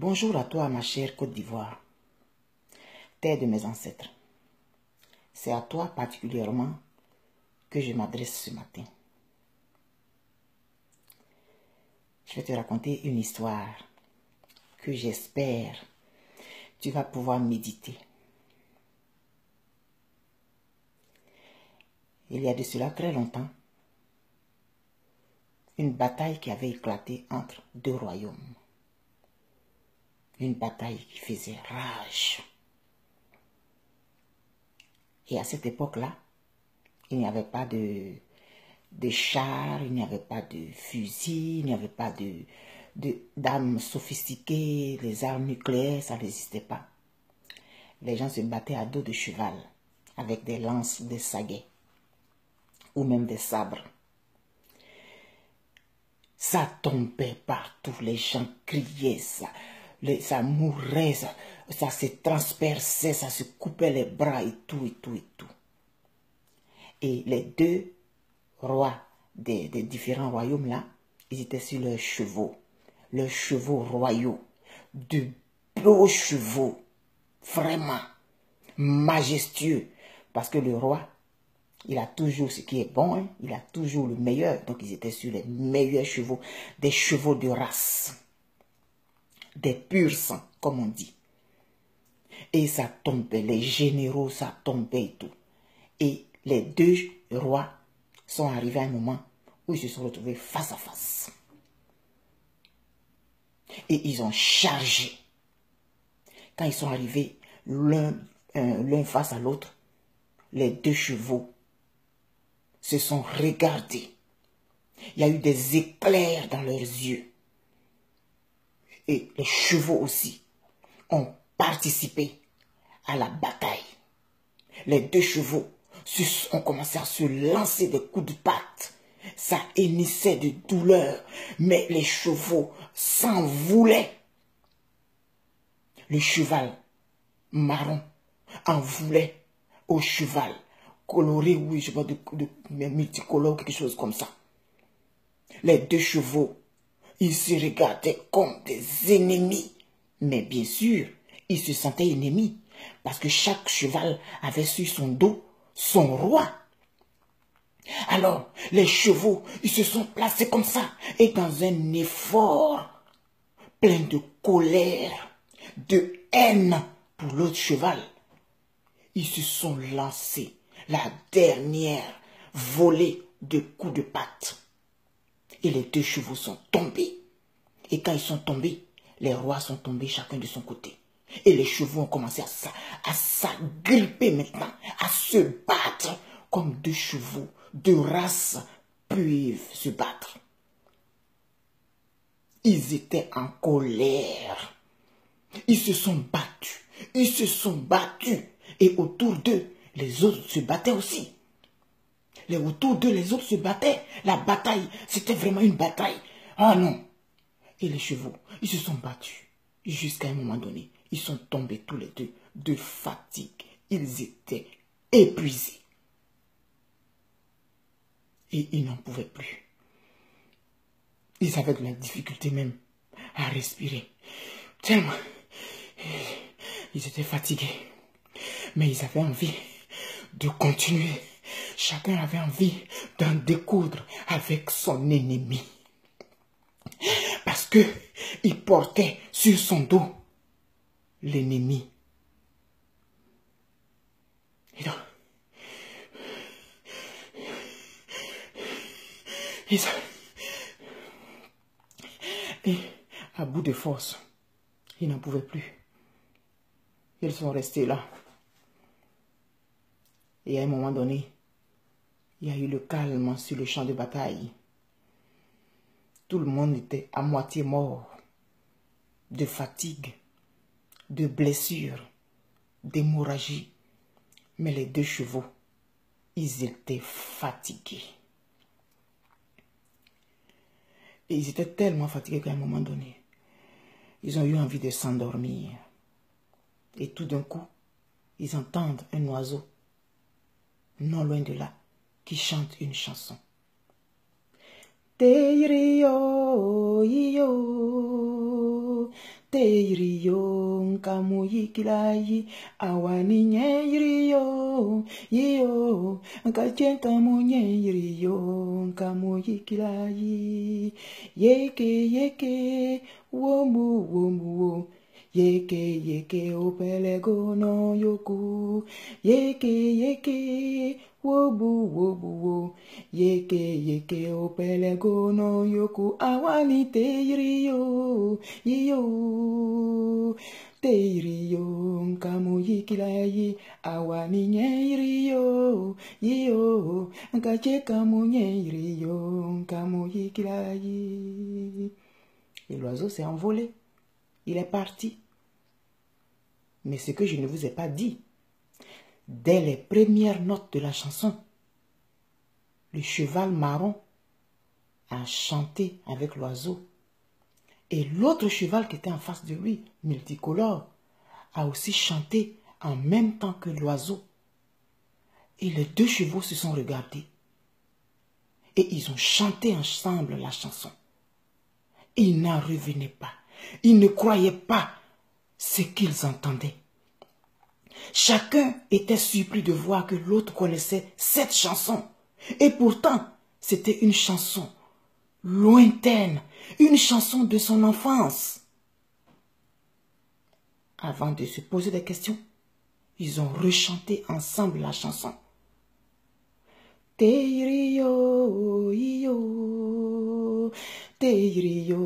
Bonjour à toi, ma chère Côte d'Ivoire, terre de mes ancêtres. C'est à toi particulièrement que je m'adresse ce matin. Je vais te raconter une histoire que j'espère tu vas pouvoir méditer. Il y a de cela très longtemps, une bataille qui avait éclaté entre deux royaumes. Une bataille qui faisait rage. Et à cette époque-là, il n'y avait pas de, chars, il n'y avait pas de fusils, il n'y avait pas de, d'armes sophistiquées, les armes nucléaires, ça n'existait pas. Les gens se battaient à dos de cheval, avec des lances, des saguets, ou même des sabres. Ça tombait partout, les gens criaient, ça, ça mourait, ça, se transperçait, ça se coupait les bras et tout, et tout, et tout. Et les deux rois des, des différents royaumes là, ils étaient sur leurs chevaux, leurs chevaux royaux, de beaux chevaux, vraiment. Majestueux, parce que le roi il a toujours ce qui est bon, hein. il a toujours le meilleur. Donc ils étaient sur les meilleurs chevaux, des chevaux de race, des purs sangs, comme on dit. Et ça tombait, les généraux, ça tombait et tout. Et les deux rois sont arrivés à un moment où ils se sont retrouvés face à face. Et ils ont chargé. Quand ils sont arrivés l'un euh, face à l'autre, les deux chevaux se sont regardés. Il y a eu des éclairs dans leurs yeux. Et les chevaux aussi ont participé à la bataille. Les deux chevaux ont commencé à se lancer des coups de patte. Ça hennissait de douleur, mais les chevaux s'en voulaient. Le cheval marron en voulait au cheval coloré, oui, je vois, de, de, multicolore, quelque chose comme ça. Les deux chevaux, ils se regardaient comme des ennemis. Mais bien sûr, ils se sentaient ennemis, parce que chaque cheval avait sur son dos son roi. Alors, les chevaux, ils se sont placés comme ça, et dans un effort plein de colère, de haine pour l'autre cheval, ils se sont lancés la dernière volée de coups de patte. Et les deux chevaux sont tombés. Et quand ils sont tombés, les rois sont tombés chacun de son côté. Et les chevaux ont commencé à s'agripper maintenant, à se battre comme deux chevaux de race peuvent se battre. Ils étaient en colère. Ils se sont battus. Ils se sont battus. Et autour d'eux, les autres se battaient aussi. Les autour d'eux, les autres se battaient. La bataille, c'était vraiment une bataille. Ah non. Et les chevaux, ils se sont battus. Jusqu'à un moment donné, ils sont tombés tous les deux de fatigue. Ils étaient épuisés. Et ils n'en pouvaient plus. Ils avaient de la difficulté même à respirer. Tellement. Ils étaient fatigués. Mais ils avaient envie de continuer. Chacun avait envie d'en découdre avec son ennemi. Parce que il portait sur son dos l'ennemi. Et donc, et à bout de force, ils n'en pouvaient plus. Ils sont restés là. Et à un moment donné, il y a eu le calme sur le champ de bataille. Tout le monde était à moitié mort, de fatigue, de blessures, d'hémorragie. Mais les deux chevaux, ils étaient fatigués. Et ils étaient tellement fatigués qu'à un moment donné, ils ont eu envie de s'endormir. Et tout d'un coup, ils entendent un oiseau non loin de là, qui chante une chanson. Teirio nkamuyi kilayi awani nyeiriyo yo nkache nkamunye iriyo nkamuyi kilayi yeke yeke womu womu wo yeke yeke opelego no yoku. Yeke yeke wobu wobu wo. Yeke yeke opelego no yoku. Awani teiriyo yo teiriyo nkamuyi kilayi awani nyeiriyo yo nkache kamunye iriyo nkamuyi kilayi et l'oiseau s'est envolé il est parti. Mais ce que je ne vous ai pas dit, dès les premières notes de la chanson, le cheval marron a chanté avec l'oiseau. Et l'autre cheval qui était en face de lui, multicolore, a aussi chanté en même temps que l'oiseau. Et les deux chevaux se sont regardés. Et ils ont chanté ensemble la chanson. Ils n'en revenaient pas. Ils ne croyaient pas ce qu'ils entendaient. Chacun était surpris de voir que l'autre connaissait cette chanson. Et pourtant, c'était une chanson lointaine, une chanson de son enfance. Avant de se poser des questions, ils ont rechanté ensemble la chanson. Teirio, yo, teirio,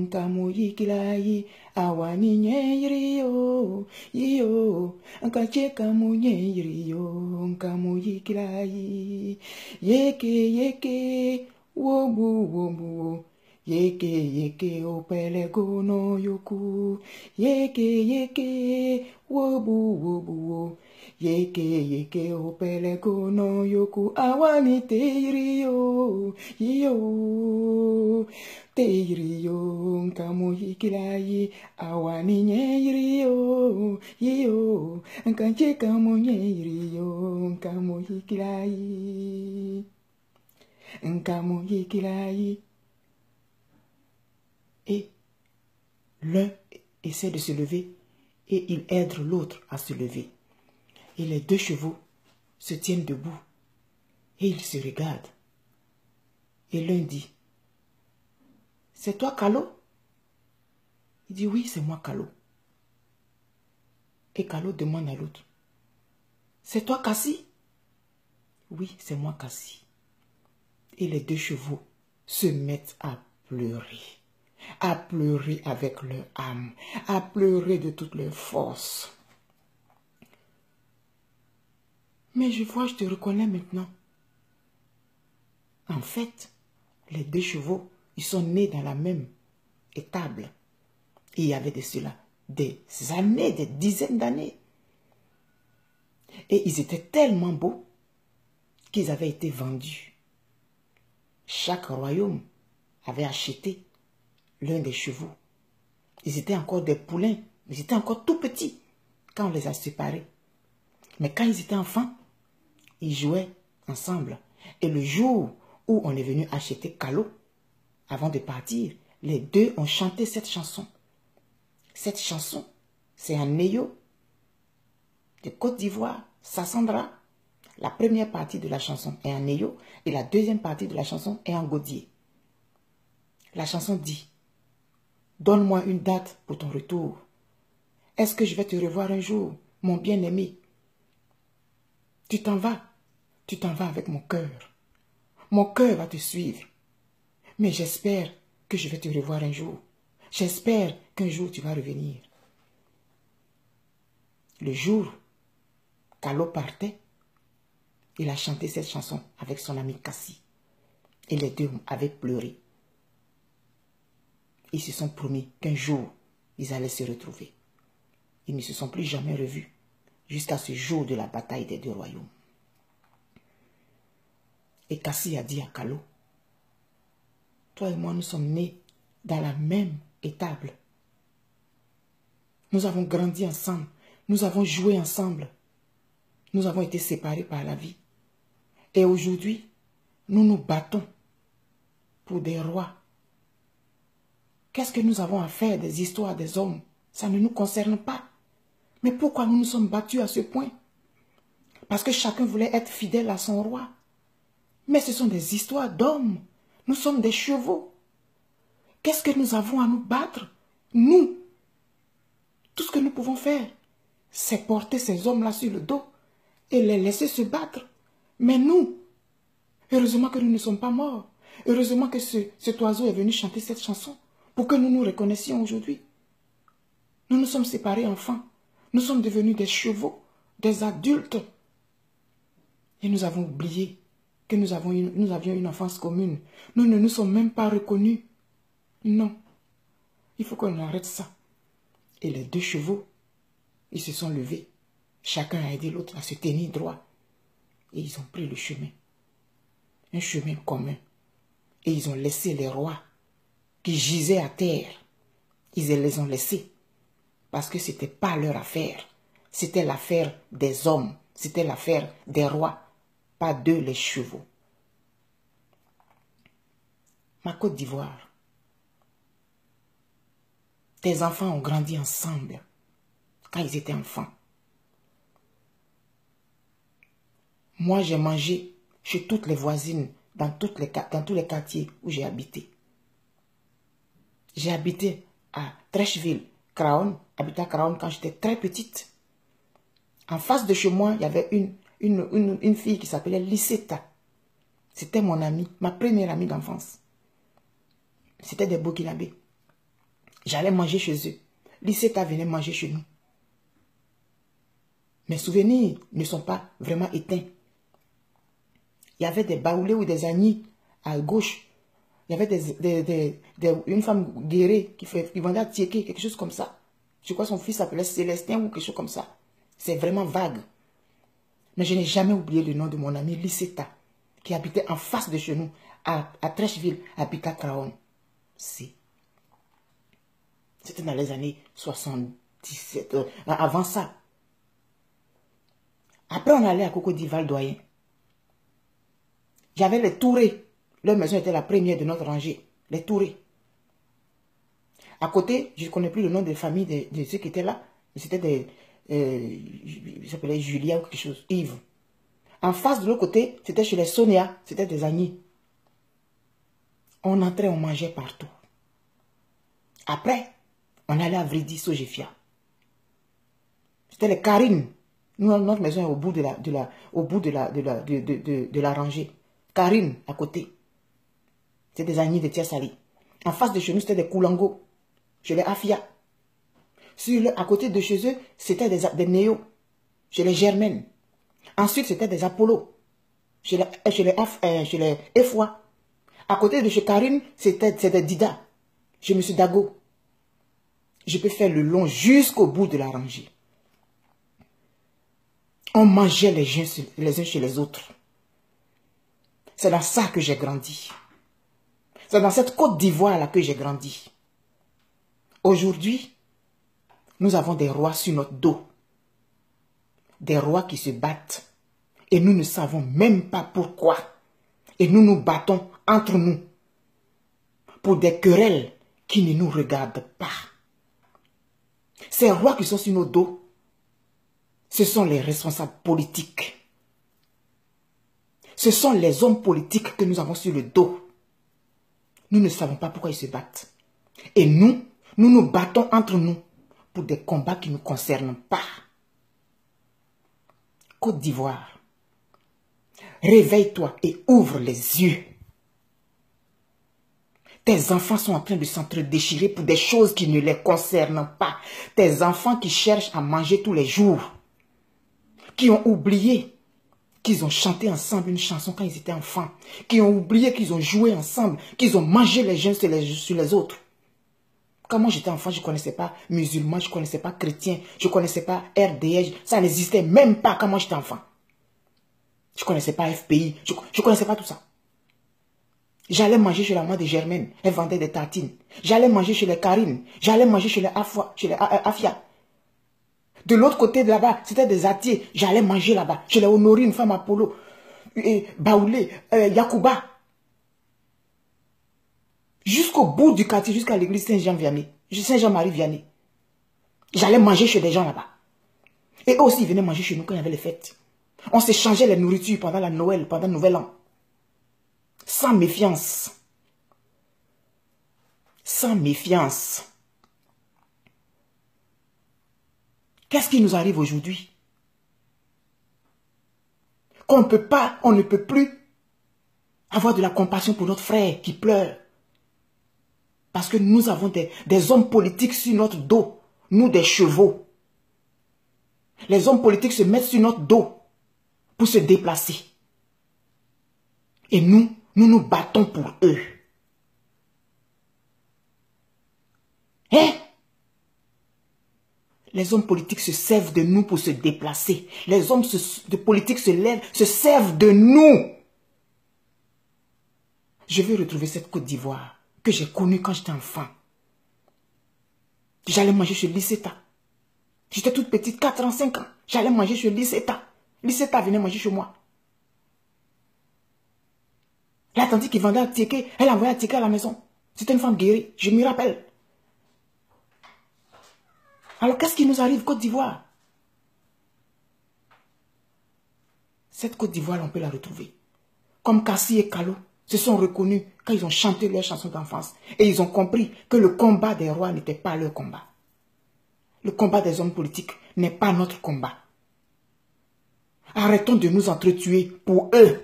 nkamuyi kilayi, awani nyeiriyo, yo, nkache kamunye iriyo, nkamuyi kilayi, yeke yeke, wobu wobu wo, yeke yeke opelego no yoku, yeke yeke, wobu wobu wo, yeke yeke opelego no yoku, awani teiriyo, yo, teiriyo, nkamuyi kilayi, awani nyeiriyo, yo, nkanche kamunye iriyo, nkamuyi kilayi, nkamuyi kilayi. Et l'un essaie de se lever et il aide l'autre à se lever. Et les deux chevaux se tiennent debout et ils se regardent. Et l'un dit, c'est toi Calo Il dit, oui, c'est moi Calo. Et Calo demande à l'autre, c'est toi Cassie? Oui, c'est moi Cassie. Et les deux chevaux se mettent à pleurer à pleurer avec leur âme, à pleurer de toutes leurs forces. Mais je vois, je te reconnais maintenant. En fait, les deux chevaux, ils sont nés dans la même étable. Il y avait de cela des années, des dizaines d'années. Et ils étaient tellement beaux qu'ils avaient été vendus. Chaque royaume avait acheté l'un des chevaux. Ils étaient encore des poulains, ils étaient encore tout petits quand on les a séparés. Mais quand ils étaient enfants, ils jouaient ensemble. Et le jour où on est venu acheter Calo, avant de partir, les deux ont chanté cette chanson. Cette chanson, c'est un Néo de Côte d'Ivoire, Sassandra. La première partie de la chanson est en Néo et la deuxième partie de la chanson est en Gaudier. La chanson dit Donne-moi une date pour ton retour. Est-ce que je vais te revoir un jour, mon bien-aimé? Tu t'en vas. Tu t'en vas avec mon cœur. Mon cœur va te suivre. Mais j'espère que je vais te revoir un jour. J'espère qu'un jour tu vas revenir. Le jour qu'Allo partait, il a chanté cette chanson avec son ami Cassie. Et les deux avaient pleuré. Ils se sont promis qu'un jour, ils allaient se retrouver. Ils ne se sont plus jamais revus jusqu'à ce jour de la bataille des deux royaumes. Et Cassie a dit à Calo, toi et moi, nous sommes nés dans la même étable. Nous avons grandi ensemble, nous avons joué ensemble, nous avons été séparés par la vie. Et aujourd'hui, nous nous battons pour des rois. Qu'est-ce que nous avons à faire des histoires des hommes? Ça ne nous concerne pas. Mais pourquoi nous nous sommes battus à ce point? Parce que chacun voulait être fidèle à son roi. Mais ce sont des histoires d'hommes. Nous sommes des chevaux. Qu'est-ce que nous avons à nous battre? Nous. Tout ce que nous pouvons faire, c'est porter ces hommes-là sur le dos et les laisser se battre. Mais nous, heureusement que nous ne sommes pas morts. Heureusement que cet oiseau est venu chanter cette chanson pour que nous nous reconnaissions aujourd'hui. Nous nous sommes séparés enfants. Nous sommes devenus des chevaux, des adultes. Et nous avons oublié que nous, avons nous avions une enfance commune. Nous ne nous sommes même pas reconnus. Non. Il faut qu'on arrête ça. Et les deux chevaux, ils se sont levés. Chacun a aidé l'autre à se tenir droit. Et ils ont pris le chemin. Un chemin commun. Et ils ont laissé les rois qui gisaient à terre. Ils les ont laissés. Parce que ce n'était pas leur affaire. C'était l'affaire des hommes. C'était l'affaire des rois. Pas d'eux les chevaux. Ma Côte d'Ivoire. Tes enfants ont grandi ensemble quand ils étaient enfants. Moi, j'ai mangé chez toutes les voisines, dans, les, dans tous les quartiers où j'ai habité. J'ai habité à Trècheville, Crown, habité à Crown quand j'étais très petite. En face de chez moi, il y avait une, une, une, fille qui s'appelait Lisetta. C'était mon amie, ma première amie d'enfance. C'était des Burkinabés. J'allais manger chez eux. Lisetta venait manger chez nous. Mes souvenirs ne sont pas vraiment éteints. Il y avait des baoulés ou des agnis à gauche. Il y avait des, une femme guérée qui, fait, qui vendait à Tiéké, quelque chose comme ça. Je crois que son fils s'appelait Célestin ou quelque chose comme ça. C'est vraiment vague. Mais je n'ai jamais oublié le nom de mon ami Lisetta, qui habitait en face de chez nous, à, à à Pita-Craon. C'était dans les années 77, euh, avant ça. Après, on allait à Coco d'Ival Doyen. J'avais les Tourés. Leur maison était la première de notre rangée. Les Tourés. À côté, je ne connais plus le nom des familles de, ceux qui étaient là. Mais c'était des... Euh, ils s'appelaient Julia ou quelque chose. Yves. En face de l'autre côté, c'était chez les Sonia. C'était des amis. On entrait, on mangeait partout. Après, on allait à Vridi, Sojefia. C'était les Karine. Nous, notre maison est au bout de la, au bout de la, de, la rangée. Karine, à côté. C'est des amis de Tiasali. En face de chez nous, c'était des Koulango. Chez les Afia. À côté de chez eux, c'était des, des. Chez les Germaines. Ensuite, c'était des Apollo. Chez les, chez les, euh, chez les Efwa. À côté de chez Karine, c'était Dida. Je me suis Dago. Je peux faire le long jusqu'au bout de la rangée. On mangeait les uns, les uns chez les autres. C'est dans ça que j'ai grandi. C'est dans cette côte d'ivoire-là que j'ai grandi. Aujourd'hui, nous avons des rois sur notre dos. Des rois qui se battent. Et nous ne savons même pas pourquoi. Et nous nous battons entre nous pour des querelles qui ne nous regardent pas. Ces rois qui sont sur nos dos, ce sont les responsables politiques. Ce sont les hommes politiques que nous avons sur le dos. Nous ne savons pas pourquoi ils se battent. Et nous, nous nous battons entre nous pour des combats qui ne concernent pas. Côte d'Ivoire, réveille-toi et ouvre les yeux. Tes enfants sont en train de s'entre-déchirer pour des choses qui ne les concernent pas. Tes enfants qui cherchent à manger tous les jours. Qui ont oublié qu'ils ont chanté ensemble une chanson quand ils étaient enfants. Qui ont oublié qu'ils ont joué ensemble. Qu'ils ont mangé les uns sur les autres. Quand moi j'étais enfant, je ne connaissais pas musulman, je ne connaissais pas chrétien, je ne connaissais pas RDS. Ça n'existait même pas quand moi j'étais enfant. Je ne connaissais pas FPI, je ne connaissais pas tout ça. J'allais manger chez la maman de Germaine. Elle vendait des tartines. J'allais manger chez les Karine. J'allais manger chez les, les Afia. De l'autre côté de là-bas, c'était des Atiers. J'allais manger là-bas. Chez les Honorine, une femme Apollo. Et Baoulé, euh, Yakuba. Jusqu'au bout du quartier, jusqu'à l'église Saint-Jean Vianney. Saint-Jean-Marie Vianney. J'allais manger chez des gens là-bas. Et eux aussi, ils venaient manger chez nous quand il y avait les fêtes. On s'échangeait les nourritures pendant la Noël, pendant le Nouvel An. Sans méfiance. Sans méfiance. Qu'est-ce qui nous arrive aujourd'hui? Qu'on ne peut pas, on ne peut plus avoir de la compassion pour notre frère qui pleure. Parce que nous avons des, des hommes politiques sur notre dos, nous des chevaux. Les hommes politiques se mettent sur notre dos pour se déplacer. Et nous, nous nous battons pour eux. Hein? Les hommes politiques se servent de nous pour se déplacer. Les hommes de politique se lèvent, se servent de nous. Je veux retrouver cette Côte d'Ivoire que j'ai connue quand j'étais enfant. J'allais manger chez Lyceta. J'étais toute petite, 4 ans, 5 ans. J'allais manger chez Lyceta. Lyceta venait manger chez moi. La tante qui vendait un ticket, elle envoyait un ticket à la maison. C'était une femme guérie, je m'y rappelle. Alors qu'est-ce qui nous arrive, Côte d'Ivoire? Cette Côte d'Ivoire, on peut la retrouver. Comme Cassie et Calo se sont reconnus quand ils ont chanté leurs chansons d'enfance. Et ils ont compris que le combat des rois n'était pas leur combat. Le combat des hommes politiques n'est pas notre combat. Arrêtons de nous entretuer pour eux.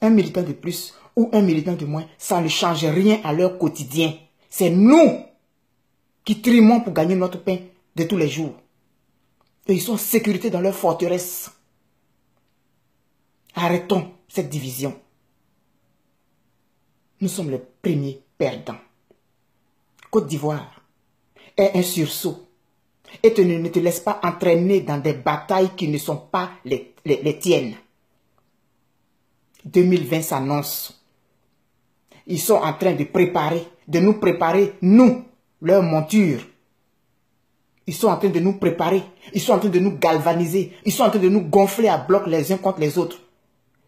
Un militant de plus ou un militant de moins, ça ne change rien à leur quotidien. C'est nous qui trimons pour gagner notre pain de tous les jours. Et ils sont en sécurité dans leur forteresse. Arrêtons cette division. Nous sommes les premiers perdants. Côte d'Ivoire est un sursaut. Et ne te laisses pas entraîner dans des batailles qui ne sont pas les, les tiennes. 2020 s'annonce. Ils sont en train de préparer, de nous préparer, nous, leur monture. Ils sont en train de nous préparer. Ils sont en train de nous galvaniser. Ils sont en train de nous gonfler à bloc les uns contre les autres.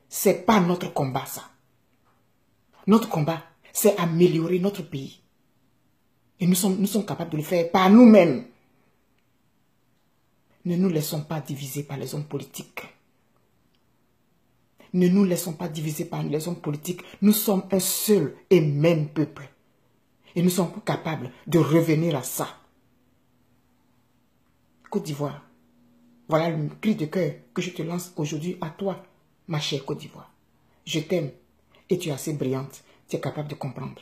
C'est pas notre combat, ça. Notre combat, c'est améliorer notre pays. Et nous sommes, nous capables de le faire par nous-mêmes. Ne nous laissons pas diviser par les hommes politiques. Ne nous laissons pas diviser par les hommes politiques. Nous sommes un seul et même peuple. Et nous sommes capables de revenir à ça. Côte d'Ivoire, voilà le cri de cœur que je te lance aujourd'hui à toi, ma chère Côte d'Ivoire. Je t'aime et tu es assez brillante, tu es capable de comprendre.